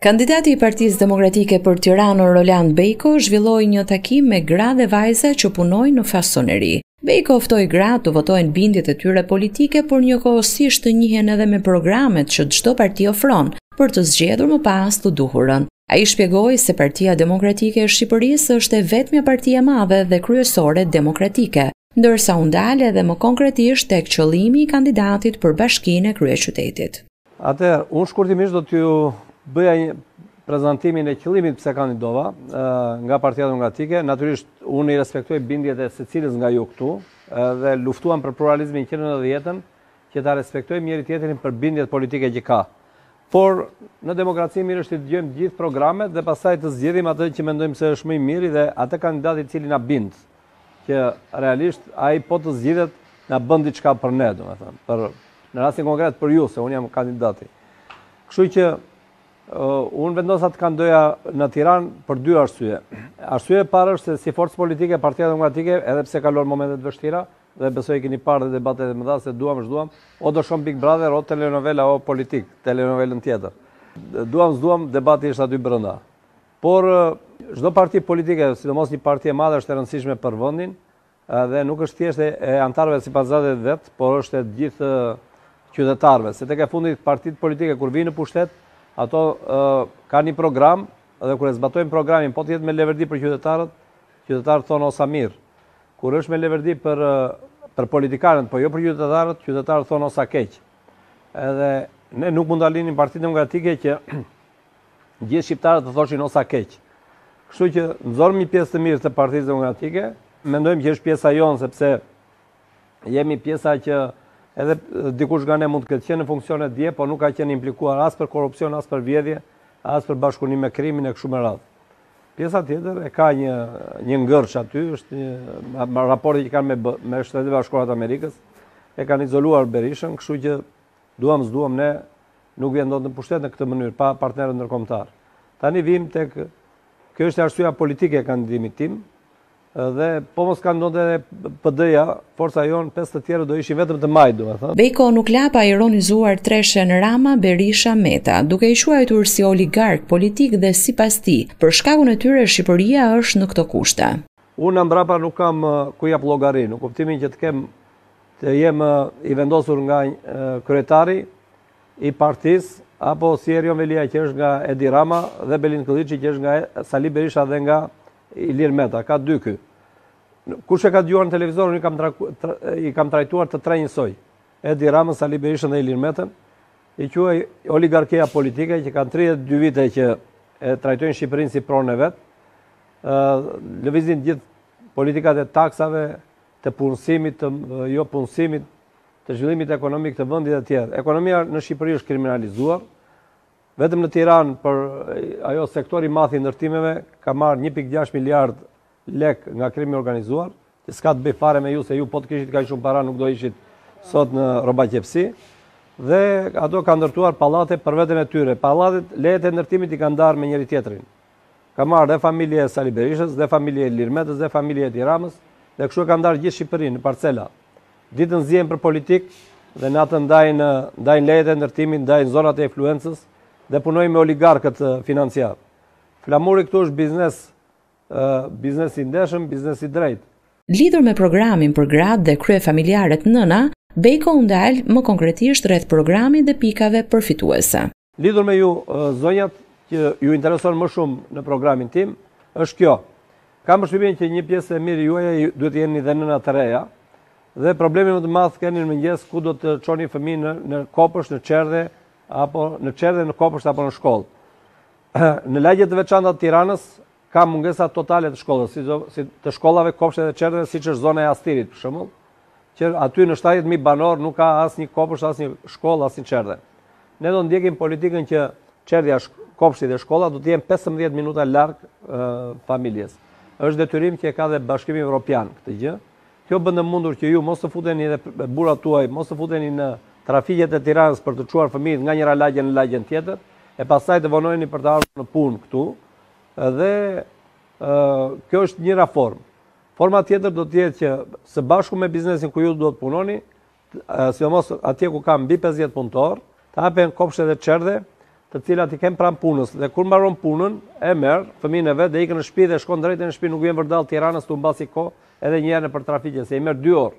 Kandidati i Partisë Demokratike për Tiranën Roland Bejko zhvilloi një takim me gra dhe vajza që punojnë në fasoneri. Bejko ftoi gratë të votojnë bindjet e tyre politike, por njëkohësisht të njihen edhe me programet që çdo parti ofron për të zgjedhur më pas të duhurën. Ai shpjegoi se Partia Demokratike e Shqipërisë është e vetmja parti e madhe dhe kryesore demokratike, ndërsa u ndal edhe më konkretisht tek qëllimi i kandidatit për bashkinë e kryeqytetit. Atëherë, unë shkurtimisht do t'ju bëja një prezantimin e qëllimit pse kandidova nga Partia Demokratike. Natyrisht, unë i respektoj bindjet e secilës nga ju këtu dhe luftuam për pluralizmin që në 90-ën, që ta respektojmë njëri-tjetrin për bindjet politike që ka. Por, në demokraci mirë është t'i dëgjojmë gjithë programet dhe pastaj të zgjedhim atë që mendojmë se është më i miri dhe atë kandidat i cili na bind që realisht ai po të zgjidhet na bën diçka për ne, domethënë, për në rastin konkret për ju se unë jam kandidati. Kështu që unë vendosa të kandidoja në Tiranë për dy arsye. Arsye e parë është se si forcë politike Partia Demokratike, edhe pse kalon momente të vështira, Dhe besoj e keni parë dhe debatet e mëdha se duam s'duam o do shohim big brother o telenovela o politikë telenovelën tjetër duam s'duam debati është aty brenda por çdo parti politike sidomos një parti e madhe është e rëndësishme për vendin dhe nuk është thjesht e anëtarëve simpatizantëve të vet por është e gjithë qytetarëve se tek e fundit partitë politike kur vijnë në pushtet ato kanë një program dhe kur e zbatojnë programin po të jetë me leverdi për qytetarët qytetarët thonë o sa mirë Kur është me leverdi për për politikanët, po jo për qytetarët, qytetarët thonë o sa keq. Edhe ne nuk mund ta linim Partinë Demokratike që gjithë shqiptarët të thoshin o sa keq. Kështu që nxorëm një pjesë të mirë të Partisë Demokratike, mendojmë që është pjesa jonë sepse jemi pjesa që edhe dikush nga ne mund të ketë qenë në funksione dje, po nuk ka qenë implikuar as për korrupsion, as për vjedhje, as për bashkëpunim me krimin e kështu me radhë. Pjesa tjetër e ka një një ngërç aty, është një raporti që kanë me me Shtetet e Bashkuara të Amerikës. E kanë izoluar Berishën, kështu që duam s'duam dhe nuk vjen dot në pushtet në këtë mënyrë pa partnerët ndërkombëtarë. Tani vijmë tek kjo është arsyeja politike e kandidimit tim. Dhe po mos kandidonte edhe PD-ja, forca jonë, pesë të tjerët do ishin vetëm të majtë, domethënë. Bejko nuk la pa ironizuar treshen Rama, Berisha, Meta, duke i quajtur si oligarkë politikë dhe sipas tij, për shkakun e tyre Shqipëria është në këto kushte. Unë mbrapa nuk kam ku jap llogari, në kuptimin që të kem të jem i vendosur nga kryetari i partisë apo si Erion Veliaj që është nga Edi Rama dhe Belind Këlliçi që është nga Sali Berisha dhe nga Ilir Meta, ka dy ky. Kush e ka dëgjuar në televizor, unë i kam, tra, tra, i kam trajtuar të tre njësoj. Edi Ramën, Sali Berishën dhe Ilir Metën, i quaj oligarkia politike që kanë 32 vite që e trajtojnë Shqipërinë si pronë e vet, lëvizin gjithë politikat e taksave, të punësimit, të jo punësimit, të zhvillimit ekonomik të vendit e tjerë. Ekonomia në Shqipëri është kriminalizuar, Vetëm në Tiranë për ajo sektori i madh i ndërtimeve ka marrë 1.6 miliard lek nga krimi i organizuar, që s'ka të bëj fare me ju se ju po të kishit kaq shumë para nuk do ishit sot në rrobaqepësi dhe ato kanë ndërtuar pallate për veten e tyre. Pallatet, lejet e ndërtimit i kanë ndarë me njëri-tjetrin. Ka marrë dhe familja e Sali Berishës, dhe familja e Ilir Metës, dhe familja e Edi Ramës, dhe kështu e kanë ndarë gjithë Shqipërinë në parcela. Ditën zihen për politikë dhe natën ndajnë, ndajnë lejet e ndërtimit, ndajnë zonat e influencës dhe punojnë me oligarkët financiarë. Flamuri këtu është biznes, biznes i ndershëm, biznes i drejtë. Lidhur me programin për gratë dhe kryefamiljaret nëna, Bejko u ndal më konkretisht rreth programit dhe pikave përfituese. Lidhur me ju zonjat që ju intereson më shumë në programin tim, është kjo. Kam përshtypjen që një pjesë e mirë juaja duhet të jeni dhe nëna të reja, dhe problemin më të madh keni në mëngjes ku do të çoni fëmijën në kopësht, në çerdhe apo në çerdhe në kopësht apo në shkollë. Në lagje të veçanta të Tiranës Ka mungesa totale të shkollës, si të shkollave, kopshteve dhe çerdheve, siç është zona e Astirit, për shembull, që aty në 70 mijë banorë nuk ka asnjë kopësht, asnjë shkollë, asnjë çerdhe. Ne do ndjekim politikën që çerdhja, kopshti dhe shkolla do të jenë 15 minuta larg familjes. Është detyrim që e ka dhe Bashkimi Evropian këtë gjë. Kjo bën të mundur që ju mos të futeni dhe burrat tuaj mos të futeni në trafiket e Tiranës për të çuar fëmijët nga njëra lagje në lagjen tjetër e pastaj të vonoheni për të ardhur në punë këtu. Dhe kjo është njëra formë. Forma tjetër do të jetë që së bashku me biznesin ku ju do të punoni, sidomos atje ku ka mbi 50 punëtorë, të hapen kopshte dhe çerdhe, të cilat i ke pranë punës, dhe kur mbaron punën, e merr fëmijën e vet dhe ikën në shpi dhe shkon drejt në shpi, nuk vjen vërdal Tiranës të humbasi kohë, edhe një herë për trafikin, se i merr dy orë.